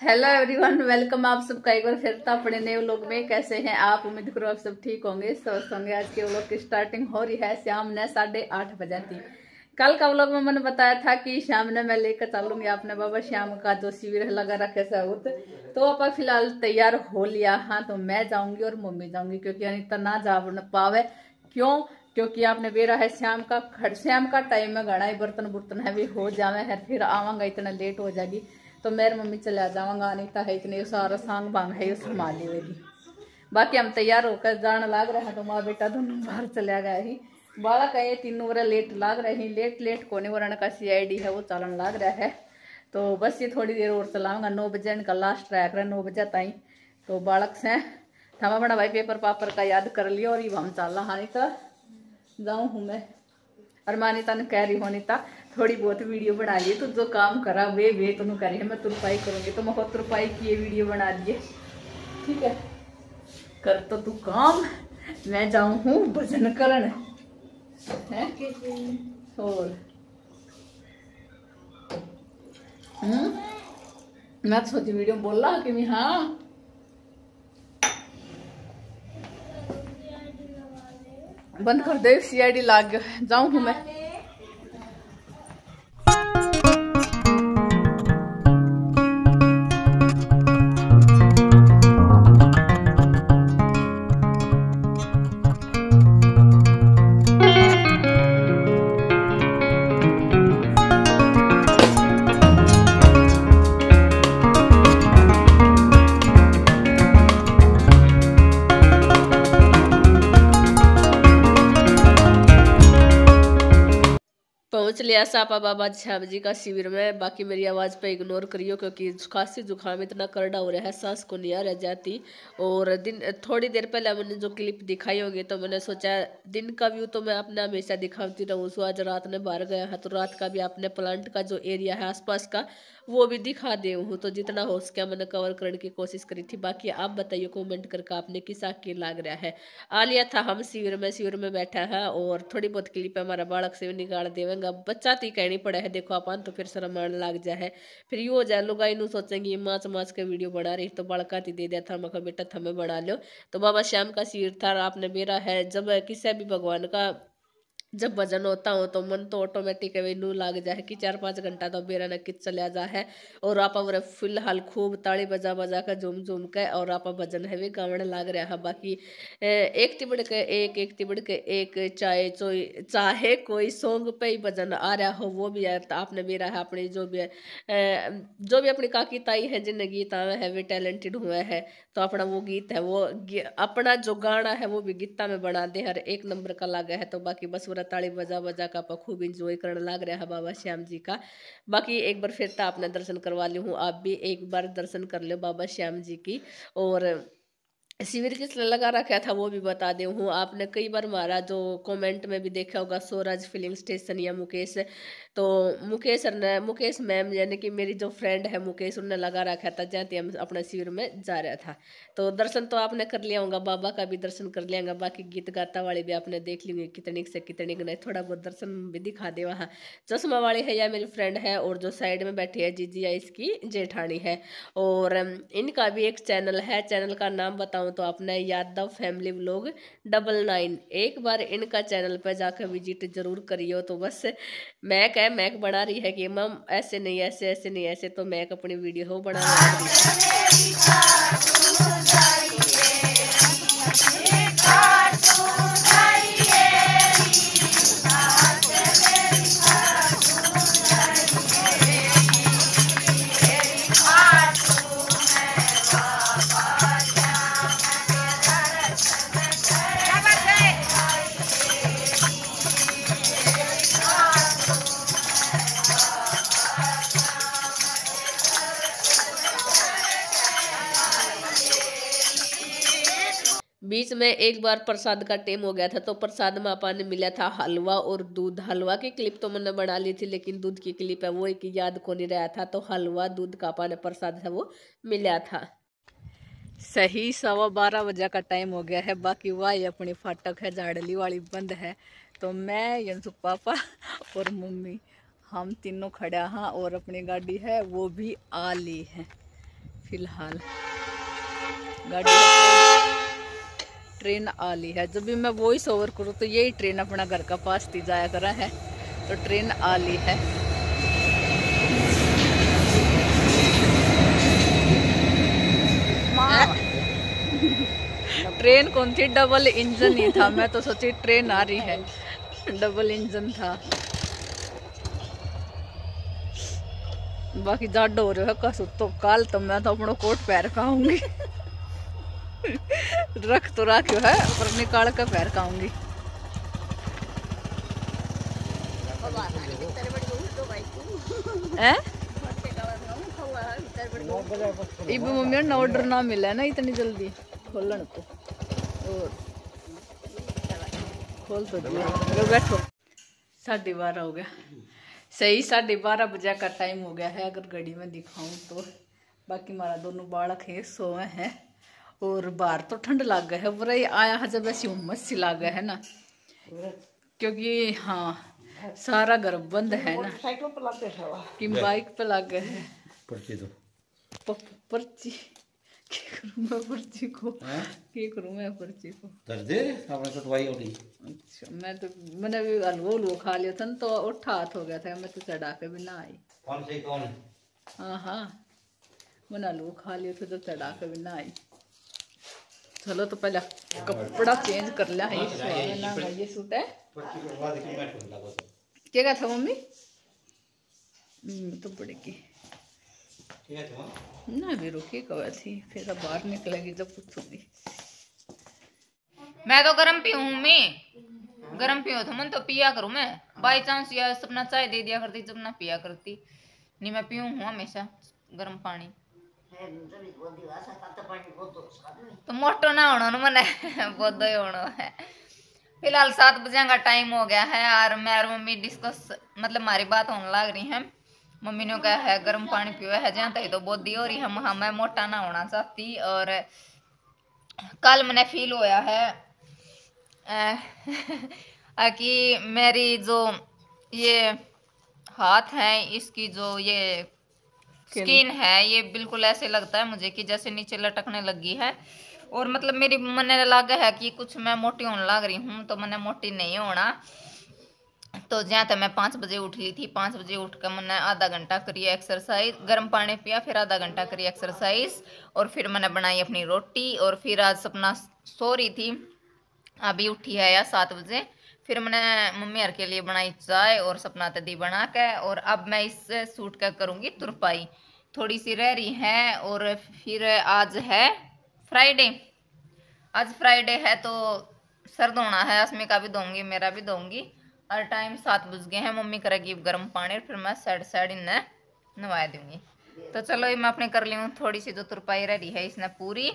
Hello everyone welcome आप सबका एक बार फिर तो अपने नए व्लॉग में। कैसे हैं आप? उम्मीद करो आप सब ठीक होंगे। स्वस्थ होंगे आज के व्लॉग की स्टार्टिंग हो रही है शाम ने, साढ़े आठ बजे थी। कल का व्लॉग में मैंने बताया था कि शाम ने मैं लेकर चलूँगी आपने बाबा श्याम का जो शिविर लगा रखे साउथ। तो आप फ़िलहाल तैयार हो लिया। हाँ तो मैं जाऊँगी और मम्मी जाऊँगी, क्योंकि अनिता ना जा पावे क्यों? क्योंकि आपने बेरा है श्याम का खड़ श्याम का टाइम में घना ही बर्तन बुर्तन है भी हो जावे है, फिर आवांगा इतना लेट हो जाएगी। तो मेरे मम्मी चले जावांगा अनिता है इतने सारा सांग बांग है संभाल लेगी बाकी हम तैयार होकर जाने लाग रहे तो माँ बेटा दोनों बाहर चले गए ही। बालक है तीनों वरा लेट लाग रहे हैं। लेट लेट कोने वरण का सी आई डी है, वो चलन लाग रहा है। तो बस ये थोड़ी देर और चलाऊँगा। नौ बजे इनका लास्ट ट्रैक रहा नौ बजे ताई। तो बालक से हम अपना भाई पेपर पापर का याद कर लिया और ये हम चल रहा तो जाऊँ हूँ मैं। और मानिता ने कह रही होनीता थोड़ी बहुत वीडियो बना ली तो जो काम करा, वे वे तुम करे मैं तुरपाई करूँगी। तो मैं तुरपाई की ये वीडियो बना दिए ठीक है? कर तो तू काम। मैं जाऊँ हूँ भजन करण है? और? हम्म? मैं तो सोची वीडियो बोल कि मैं हाँ। बंद कर दे सीआईडी लाग जाऊँ हूँ मैं। पहुँच लिया सापा बाबा श्याम जी का शिविर में। बाकी मेरी आवाज़ पे इग्नोर करियो क्योंकि खांसी जुकाम इतना करड़ा हो रहा है, सांस को नहीं आ रह जाती। और दिन, थोड़ी देर पहले मैंने जो क्लिप दिखाई होगी तो मैंने सोचा, दिन का व्यू तो मैं अपने हमेशा दिखाती रहूँ सो आज रात में बाहर गया है तो रात का भी अपने प्लांट का जो एरिया है आसपास का, वो भी दिखा दे हूँ। तो जितना हो सके मैंने कवर करने की कोशिश करी थी। बाकी आप बताइए कमेंट करके आपने किसा के लाग रहा है। आ लिया था हम शिविर में शिविर में बैठा है और थोड़ी बहुत क्लिप हमारा बालक से भी देवेंगे बच्चा ती कहनी पड़ा है, देखो अपन तो फिर शर्म आने लग जाए फिर यू हो जाए, लोग इन सोचेंगे माच माच के वीडियो बना रही तो बड़का ती दे दिया था, मैं बेटा थमे बना लो। तो बाबा श्याम का सिर था, आपने मेरा है, जब किसी भी भगवान का जब भजन होता हो तो मन तो ऑटोमेटिक है नू लाग जाए कि चार पाँच घंटा तो बेरा नकित चलिया जा है और आप फ़िलहाल खूब ताली बजा बजा कर झूम झूम के और आप भजन है भी गावने लाग रहा है। बाकी एक तिबड़ के एक एक तिबड़ के एक, चाहे चो चाहे कोई सॉन्ग पे ही भजन आ रहा हो, वो भी तो आपने बेरा है, अपनी जो भी जो भी अपनी काकी ताई है जिन गीत आवे है, वे टैलेंटेड हुए है तो अपना वो गीत है, वो अपना जो गाना है, वो भी गीता में बना दे, हर एक नंबर का लगा है तो बाकी बस पूरा ताली बजा बजा का आप खूब इंजॉय करने लग रहा है बाबा श्याम जी का। बाकी एक बार फिर तो आपने दर्शन करवा ली हूँ, आप भी एक बार दर्शन कर लो बाबा श्याम जी की। और शिविर किस लगा रखा था वो भी बता दे हूँ। आपने कई बार मारा, जो कमेंट में भी देखा होगा, स्वराज फिलिंग स्टेशन या मुकेश। तो मुकेश ने मुकेश मैम यानी कि मेरी जो फ्रेंड है मुकेश, उनने लगा रखा था, जहाँ हम अपने शिविर में जा रहा था। तो दर्शन तो आपने कर लिया होगा, बाबा का भी दर्शन कर लिया होगा, बाकी गीत गाता वाली भी आपने देख ली कितनी से कितनी नहीं थोड़ा बहुत दर्शन भी दिखा दे वहाँ। चश्मा वाली है या मेरी फ्रेंड है, और जो साइड में बैठी है, जीजी या इसकी जेठानी है। और इनका भी एक चैनल है चैनल का नाम बताऊँ तो आपने Yadav family vlog double nine एक बार इनका चैनल पर जाकर विज़िट ज़रूर करियो तो बस मैक है मैक बना रही है कि मम, ऐसे नहीं, ऐसे ऐसे नहीं, ऐसे तो मैक अपनी वीडियो हो। बना रही बीच में एक बार प्रसाद का टेम हो गया था तो प्रसाद में ने मिला था हलवा और दूध। हलवा की क्लिप तो मैंने बना ली थी, लेकिन दूध की क्लिप है वो एक याद को नहीं रहा था तो हलवा, दूध का आपा ने प्रसाद था वो मिला था। सही, सवा बारह बजे का टाइम हो गया है, बाकी वाह अपनी फाटक है झाड़ली वाली बंद है तो मैं यंसु पापा और मम्मी, हम तीनों खड़ा हाँ और अपनी गाड़ी है, वो भी आ ली है, फ़िलहाल। गाड़ी ट्रेन आ ली है। जब भी मैं वॉइस ओवर करूँ तो यही ट्रेन अपना घर का पास थी जाया करा है। तो ट्रेन आ ली है। ट्रेन कौन थी? डबल इंजन ही था। मैं तो सोची ट्रेन आ रही है। डबल इंजन था। बाकी जाडो हो रहा है कसु तो कल तो मैं तो अपना कोट पैर खाऊँगी रख तो रखो है? पर निकाल कर पैर खाऊँगी। मम्मी ने ऑर्डर ना मिला ना इतनी जल्दी। खोलन को। और खोल तो दिया। बैठो। साढ़े बारह हो गया। सही, साढ़े बारह बजे का टाइम हो गया है। अगर घड़ी में दिखाऊँ तो। बाकी हमारा दोनों बालक है, सोए हैं। और बाहर तो ठंड लग गया है। बुरा आया है जब ऐसी उम्मस सी लग गया है ना। क्योंकि हाँ सारा घर बंद है ना। कि बाइक पे लग गए है। पर्ची तो पर्ची? मैं पर्ची को? की करूँ मैं पर्ची को? दर्द दे आपने तो दवाई होगी अच्छा मैं तो मैंने भी हलवो हलवो खा लिया था तो उठा हाथ हो गया था। मैं तो चढ़ा के भी ना आई। कौन से कौन? हाँ हाँ। मैंने हलवो खा लिया था तो चढ़ा के भी ना आई। चलो तो पहले कपड़ा चेंज कर लिया है ये सूट है। क्या कहा था मम्मी? तो पड़ेगी ना भी रुकी कवा थी फिर अब बाहर निकलेगी जब कुछ होगी मैं तो गर्म पी हूँ मैं गर्म पियो तो मन तो पिया करूँ मैं। बाई चांस या सपना चाय दे दिया करती जब ना पिया करती। नहीं, मैं पीऊँ हूँ हमेशा, गर्म पानी। तो मोटो ना होना ना मने बोधो ही होना है। फ़िलहाल सात बजे का टाइम हो गया है और मैं और मम्मी डिस्कस मतलब हमारी बात होने लग रही है। मम्मी ने कहा है, गर्म पानी पियो है जहाँ तक तो बोधी हो रही हाँ। मैं मोटा ना होना चाहती और कल मैंने फील होया है कि मेरी जो ये हाथ है, इसकी जो ये स्किन है, ये बिल्कुल ऐसे लगता है मुझे कि जैसे नीचे लटकने लगी है। और मतलब मेरी मन लग है कि कुछ मैं मोटी होने लग रही हूँ तो मैंने मोटी नहीं होना। तो जहाँ तक मैं पाँच बजे उठ ली थी, पाँच बजे उठ कर मैंने आधा घंटा करी एक्सरसाइज गर्म पानी पिया, फिर आधा घंटा करी एक्सरसाइज और फिर मैंने बनाई अपनी रोटी, और फिर आज सपना सो रही थी। अभी उठी है या सात बजे फिर मैंने मम्मी हर के लिए बनाई चाय और सपना तदी बना के, और अब मैं इस सूट का करूँगी तुरपाई। थोड़ी सी रह रही है और फिर आज है फ्राइडे आज फ्राइडे है तो सर धोना है असमी का भी दूँगी मेरा भी दूँगी और टाइम सात बज गए हैं, मम्मी करेगी गर्म पानी, फिर मैं साइड साइड इन्हें नवा दूँगी। तो चलो, ये मैं अपने कर ली हूँ थोड़ी सी जो तुरपाई रह रही है, इसने पूरी।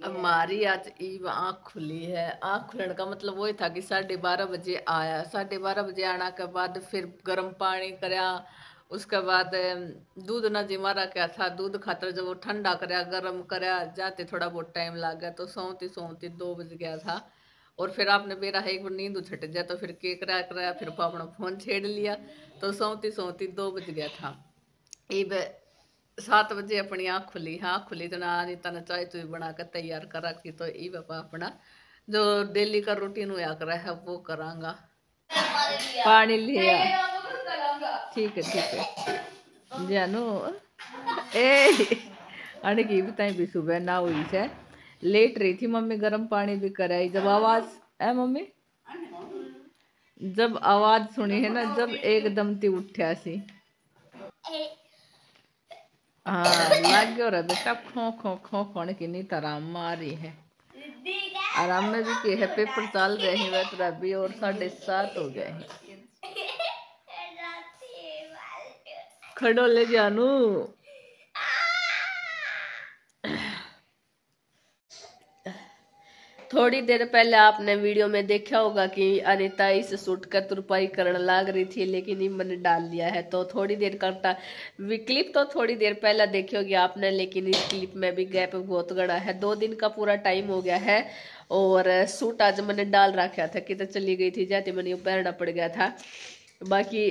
हमारी आज ईव आँख खुली है। आँख खुलने का मतलब वही था कि साढ़े बारह बजे आया। साढ़े बारह बजे आने के बाद फिर गर्म पानी कराया उसके बाद दूध ना जी मारा क्या था? दूध खातर जब वो ठंडा कराया गर्म कराया जाते थोड़ा बहुत टाइम लग गया तो सोती सोती दो बज गया था। और फिर आपने मेरा एक बार नींद छट गया तो फिर केक कराया कराया फिर अपना फ़ोन छेड़ लिया। तो सोती सोती दो बज गया था। ईब सात बजे अपनी आँख खुली। आँख खुली तो ना अनिता ने चाय बना कर तैयार कर रखी तो ये बापा अपना जो डेली का रूटीन हुआ कर है, वो करांगा। पानी लिया ठीक है ठीक है। जानू, ए, अने की बताई भी सुबह ना हुई से। लेट रही थी मम्मी, गर्म पानी भी कराई। जब आवाज़ है मम्मी? जब आवाज़ सुनी है ना, जब एकदम ती उठ्या सी। हाँ लग रहा बेटा खो खो खो खोने की नहीं आराम है। आराम में भी के है पेपर चल रहे हैं वह तरह भी और साढ़े सात हो गए हैं। खड़ो ले जानू। थोड़ी देर पहले आपने वीडियो में देखा होगा कि अनिता इस सूट का तुरपाई करने लाग रही थी, लेकिन मैंने डाल लिया है। तो थोड़ी देर करता क्लिप तो थोड़ी देर पहले देखी होगी आपने, लेकिन इस क्लिप में भी गैप बहुत गड़ा है। दो दिन का पूरा टाइम हो गया है और सूट आज मैंने डाल रखा था कि तो चली गई थी जाती मैंने पहनना पड़ गया था। बाकी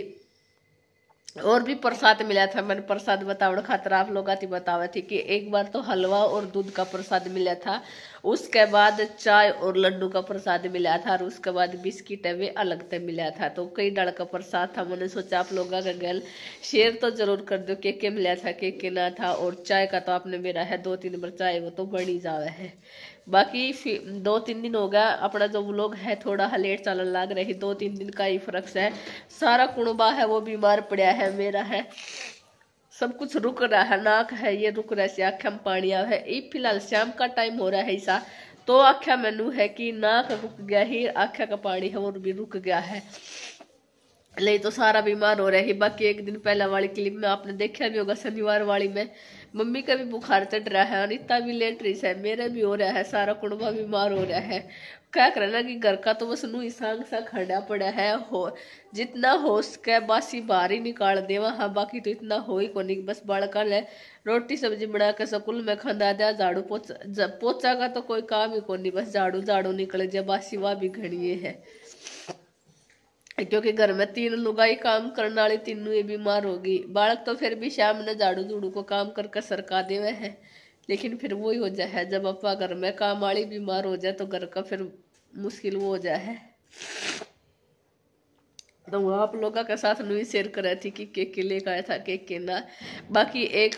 और भी प्रसाद मिला था। मैंने प्रसाद बतावड़ खातर आप लोग आती बतावे थी कि एक बार तो हलवा और दूध का प्रसाद मिला था। उसके बाद चाय और लड्डू का प्रसाद मिला था और उसके बाद बिस्किट वे अलग से मिला था। तो कई डल का प्रसाद था। मैंने सोचा आप लोग का गल शेयर तो ज़रूर कर दो के के मिला था, के के ना था। और चाय का तो आपने मेरा है दो तीन बार चाय, वो तो बनी जावे है। बाकी दो तीन दिन हो गया, अपना जो व्लॉग है, थोड़ा लेट चलन लग रही, दो तीन दिन का ही फ़र्क है। सारा कुणबा है, वो बीमार पड़ा है, मेरा है। सब कुछ रुक रहा है, नाक है, ये रुक रहा है आख्या में पानी आ है। ये फ़िलहाल शाम का टाइम हो रहा है ऐसा तो आख्या मैनू है कि नाक रुक गया ही आख्या का पानी है, वो भी रुक गया है। ले तो सारा बीमार हो रहा है। बाकी एक दिन पहला वाली क्लिप में आपने देखा भी होगा, शनिवार वाली में मम्मी का भी बुखार चढ़ रहा है, अनिता भी लेट रही है, मेरा भी हो रहा है, सारा कुड़बा बीमार हो रहा है। क्या करना कि घर का तो बस नू सांग सा खड़ा पड़ा है, हो जितना हो सके बासी बाहर ही निकाल दे हाँ बाकी तो इतना हो ही को नहीं बस बड़का ले। रोटी सब्ज़ी बना के स्कूल में खंदा दिया झाड़ू पोचा पोचा का तो कोई काम ही को नहीं बस झाड़ू झाड़ू निकले जाए बासी वाह भी घड़ी है। क्योंकि घर में तीन लुगाई काम करने वाली तीनों ये बीमार होगी बालक तो फिर भी शाम ने झाड़ू झूड़ू को काम करके सरका दे हुए हैं। लेकिन फिर वही हो जाए, जब अपा घर में काम वाली बीमार हो जाए तो घर का फिर मुश्किल वो हो जाए। तो वो आप लोगों के साथ नहीं शेयर कर रही थी कि केक के लेकर आया था, केक के ना बाकी एक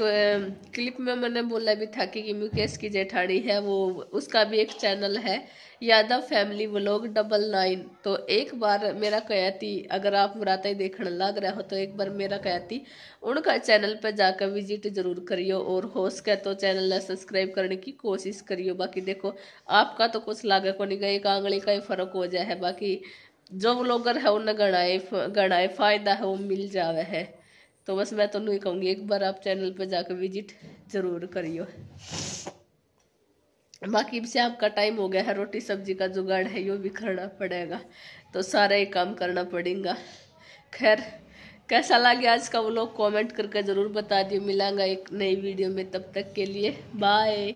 क्लिप में मैंने बोला भी था कि मुकेश की जेठानी है, वो, उसका भी एक चैनल है, Yadav family vlog double nine. तो एक बार मेरा कयाती, अगर आप मुराता देखने लग रहे हो तो एक बार मेरा कहती उनका चैनल पर जाकर विज़िट ज़रूर करियो और हो सके तो चैनल सब्सक्राइब करने की कोशिश करियो। बाकी देखो, आपका तो कुछ लागे को नहीं गए, एक आंगली का ही फ़र्क हो जाए बाकी जो ब्लॉगर है, उन्हें गणाए गणाए फ़ायदा है, वो मिल जावे है। तो बस मैं तो नहीं कहूँगी, एक बार आप चैनल पर जाकर विज़िट ज़रूर करियो। बाकी से आपका टाइम हो गया है, रोटी सब्ज़ी का जुगाड़ है, यो भी करना पड़ेगा। तो सारा ही काम करना पड़ेगा। खैर, कैसा लगे आज का वो लोग कॉमेंट करके ज़रूर बता दियो। मिलांगा एक नई वीडियो में तब तक के लिए। बाय